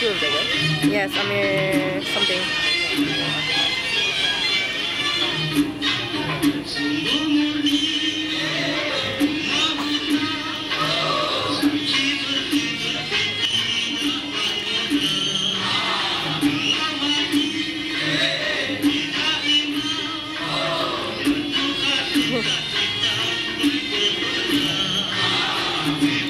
Right? Yes, I mean, something.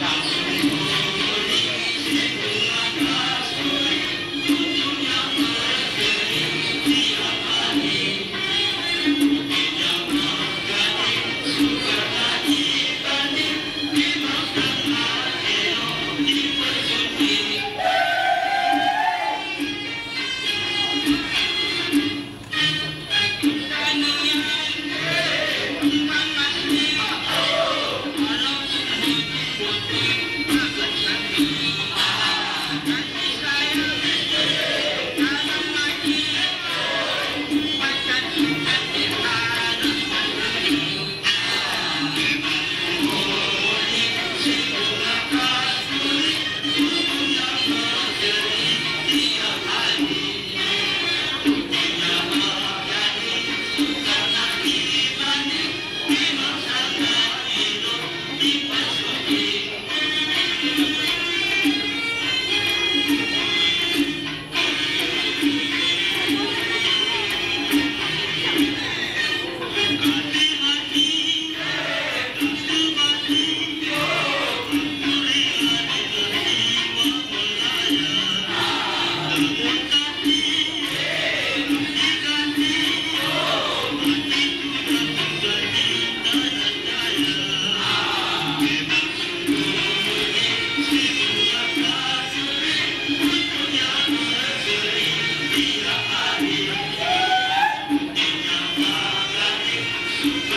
you